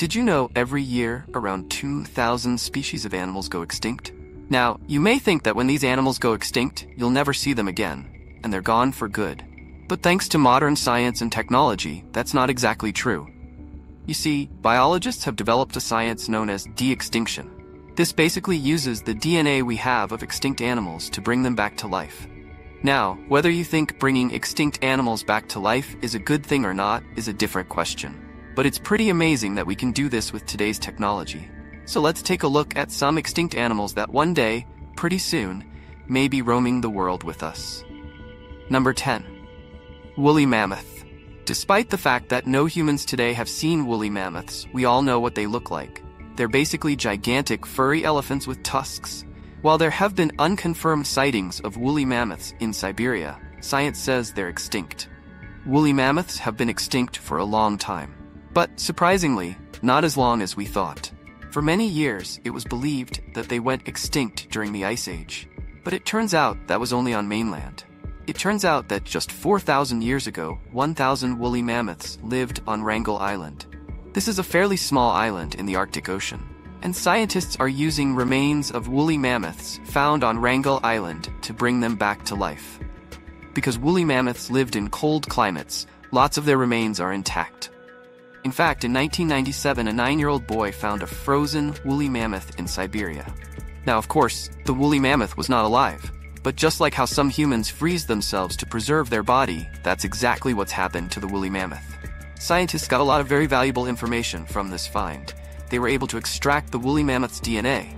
Did you know every year around 2,000 species of animals go extinct? Now, you may think that when these animals go extinct, you'll never see them again, and they're gone for good. But thanks to modern science and technology, that's not exactly true. You see, biologists have developed a science known as de extinction. This basically uses the DNA we have of extinct animals to bring them back to life. Now, whether you think bringing extinct animals back to life is a good thing or not is a different question. But it's pretty amazing that we can do this with today's technology. So let's take a look at some extinct animals that one day, pretty soon, may be roaming the world with us. Number 10. Woolly Mammoth. Despite the fact that no humans today have seen woolly mammoths, we all know what they look like. They're basically gigantic furry elephants with tusks. While there have been unconfirmed sightings of woolly mammoths in Siberia, science says they're extinct. Woolly mammoths have been extinct for a long time. But surprisingly, not as long as we thought. For many years, it was believed that they went extinct during the Ice Age. But it turns out that was only on mainland. It turns out that just 4,000 years ago, 1,000 woolly mammoths lived on Wrangel Island. This is a fairly small island in the Arctic Ocean, and scientists are using remains of woolly mammoths found on Wrangel Island to bring them back to life. Because woolly mammoths lived in cold climates, lots of their remains are intact. In fact, in 1997, a nine year old boy found a frozen woolly mammoth in Siberia. Now, of course, the woolly mammoth was not alive. But just like how some humans freeze themselves to preserve their body, that's exactly what's happened to the woolly mammoth. Scientists got a lot of very valuable information from this find. They were able to extract the woolly mammoth's DNA.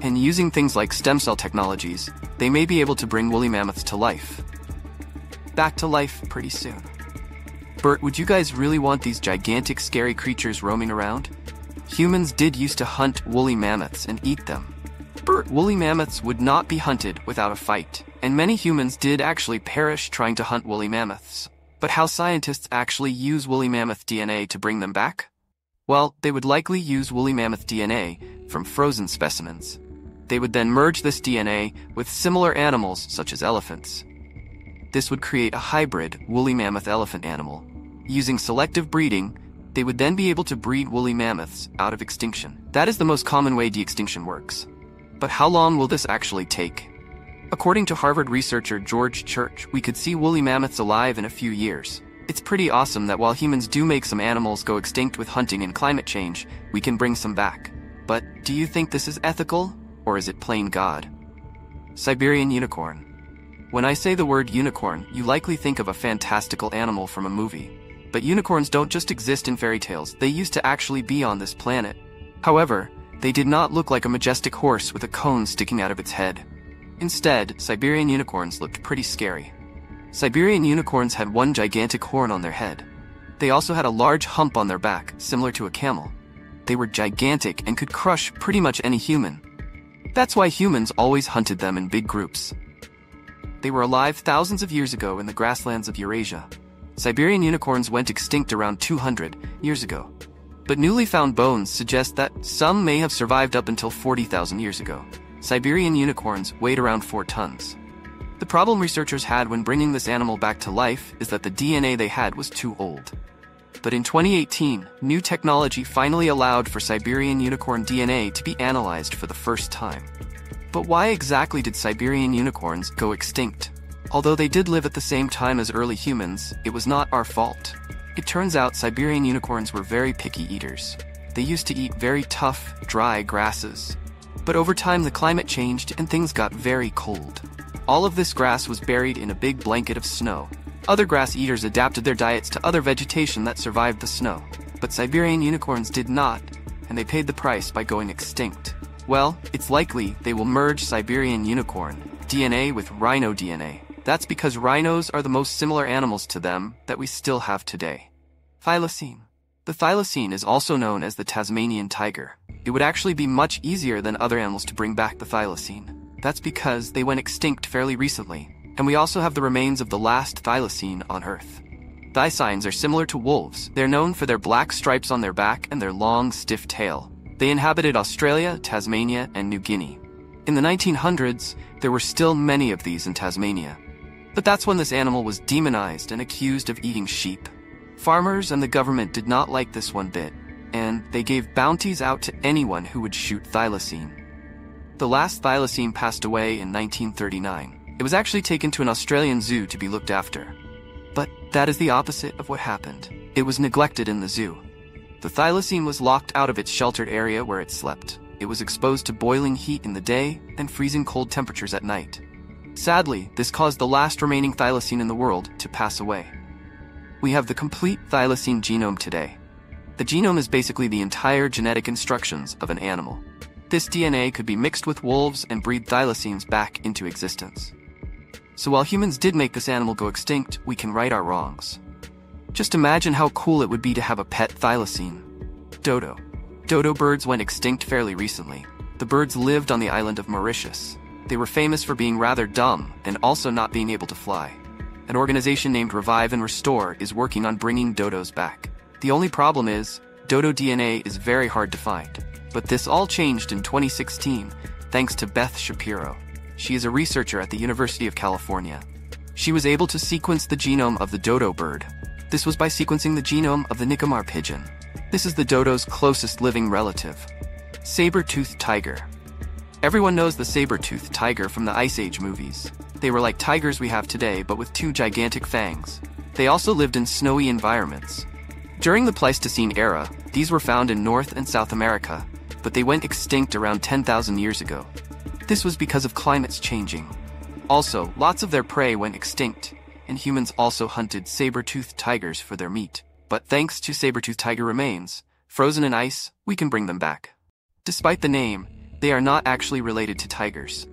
And using things like stem cell technologies, they may be able to bring woolly mammoths to life. Back to life pretty soon. Bert, would you guys really want these gigantic, scary creatures roaming around? Humans did used to hunt woolly mammoths and eat them. Bert, woolly mammoths would not be hunted without a fight, and many humans did actually perish trying to hunt woolly mammoths. But how scientists actually use woolly mammoth DNA to bring them back? Well, they would likely use woolly mammoth DNA from frozen specimens. They would then merge this DNA with similar animals such as elephants. This would create a hybrid woolly mammoth elephant animal. Using selective breeding, they would then be able to breed woolly mammoths out of extinction. That is the most common way de extinction works. But how long will this actually take? According to Harvard researcher George Church, we could see woolly mammoths alive in a few years. It's pretty awesome that while humans do make some animals go extinct with hunting and climate change, we can bring some back. But do you think this is ethical, or is it plain God? Siberian Unicorn. When I say the word unicorn, you likely think of a fantastical animal from a movie. But unicorns don't just exist in fairy tales, they used to actually be on this planet. However, they did not look like a majestic horse with a cone sticking out of its head. Instead, Siberian unicorns looked pretty scary. Siberian unicorns had one gigantic horn on their head. They also had a large hump on their back, similar to a camel. They were gigantic and could crush pretty much any human. That's why humans always hunted them in big groups. They were alive thousands of years ago in the grasslands of Eurasia. Siberian unicorns went extinct around 200 years ago. But newly found bones suggest that some may have survived up until 40,000 years ago. Siberian unicorns weighed around 4 tons. The problem researchers had when bringing this animal back to life is that the DNA they had was too old. But in 2018, new technology finally allowed for Siberian unicorn DNA to be analyzed for the first time. But why exactly did Siberian unicorns go extinct? Although they did live at the same time as early humans, it was not our fault. It turns out Siberian unicorns were very picky eaters. They used to eat very tough, dry grasses, but over time, the climate changed and things got very cold. All of this grass was buried in a big blanket of snow. Other grass eaters adapted their diets to other vegetation that survived the snow. But Siberian unicorns did not, and they paid the price by going extinct. Well, it's likely they will merge Siberian unicorn DNA with rhino DNA. That's because rhinos are the most similar animals to them that we still have today. Thylacine. The thylacine is also known as the Tasmanian tiger. It would actually be much easier than other animals to bring back the thylacine. That's because they went extinct fairly recently, and we also have the remains of the last thylacine on Earth. Thylacines are similar to wolves. They're known for their black stripes on their back and their long, stiff tail. They inhabited Australia, Tasmania, and New Guinea. In the 1900s, there were still many of these in Tasmania. But that's when this animal was demonized and accused of eating sheep. Farmers and the government did not like this one bit, and they gave bounties out to anyone who would shoot thylacine. The last thylacine passed away in 1939. It was actually taken to an Australian zoo to be looked after. But that is the opposite of what happened. It was neglected in the zoo. The thylacine was locked out of its sheltered area where it slept. It was exposed to boiling heat in the day and freezing cold temperatures at night. Sadly, this caused the last remaining thylacine in the world to pass away. We have the complete thylacine genome today. The genome is basically the entire genetic instructions of an animal. This DNA could be mixed with wolves and breed thylacines back into existence. So while humans did make this animal go extinct, we can right our wrongs. Just imagine how cool it would be to have a pet thylacine. Dodo. Dodo birds went extinct fairly recently. The birds lived on the island of Mauritius. They were famous for being rather dumb and also not being able to fly. An organization named Revive and Restore is working on bringing dodos back. The only problem is, dodo DNA is very hard to find. But this all changed in 2016 thanks to Beth Shapiro. She is a researcher at the University of California. She was able to sequence the genome of the dodo bird. This was by sequencing the genome of the Nicobar pigeon. This is the dodo's closest living relative. Saber-toothed tiger. Everyone knows the saber-toothed tiger from the Ice Age movies. They were like tigers we have today, but with two gigantic fangs. They also lived in snowy environments. During the Pleistocene era, these were found in North and South America, but they went extinct around 10,000 years ago. This was because of climates changing. Also, lots of their prey went extinct, and humans also hunted saber-toothed tigers for their meat. But thanks to saber-toothed tiger remains, frozen in ice, we can bring them back. Despite the name, they are not actually related to tigers.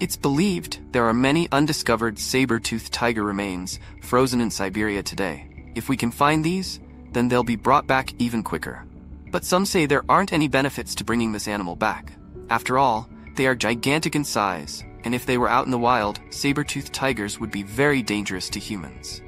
It's believed there are many undiscovered saber-toothed tiger remains frozen in Siberia today. If we can find these, then they'll be brought back even quicker. But some say there aren't any benefits to bringing this animal back. After all, they are gigantic in size, and if they were out in the wild, saber-toothed tigers would be very dangerous to humans.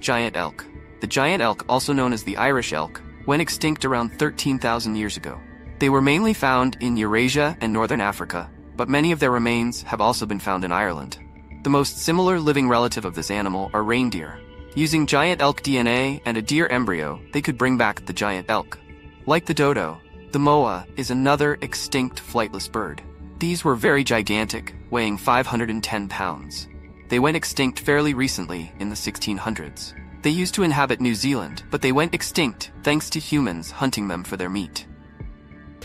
Giant elk. The giant elk, also known as the Irish elk, went extinct around 13,000 years ago. They were mainly found in Eurasia and northern Africa, but many of their remains have also been found in Ireland. The most similar living relative of this animal are reindeer. Using giant elk DNA and a deer embryo, they could bring back the giant elk. Like the dodo, the moa is another extinct flightless bird. These were very gigantic, weighing 510 pounds. They went extinct fairly recently in the 1600s. They used to inhabit New Zealand, but they went extinct thanks to humans hunting them for their meat.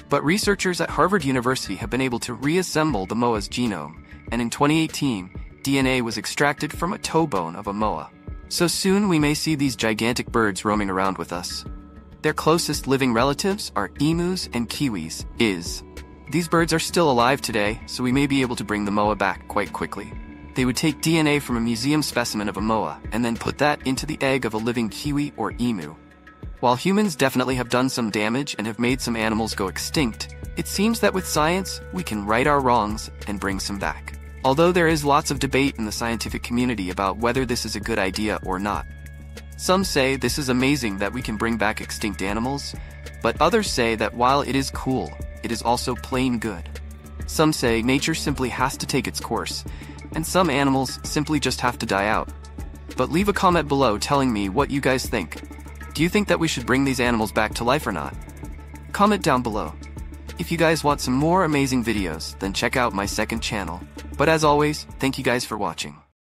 But researchers at Harvard University have been able to reassemble the moa's genome, and in 2018, DNA was extracted from a toe bone of a moa. So soon we may see these gigantic birds roaming around with us. Their closest living relatives are emus and kiwis, is. These birds are still alive today, so we may be able to bring the moa back quite quickly. They would take DNA from a museum specimen of a moa and then put that into the egg of a living kiwi or emu. While humans definitely have done some damage and have made some animals go extinct, it seems that with science, we can right our wrongs and bring some back. Although there is lots of debate in the scientific community about whether this is a good idea or not. Some say this is amazing that we can bring back extinct animals, but others say that while it is cool, it is also plain good. Some say nature simply has to take its course, and some animals simply just have to die out. But leave a comment below telling me what you guys think. Do you think that we should bring these animals back to life or not? Comment down below. If you guys want some more amazing videos, then check out my second channel. But as always, thank you guys for watching.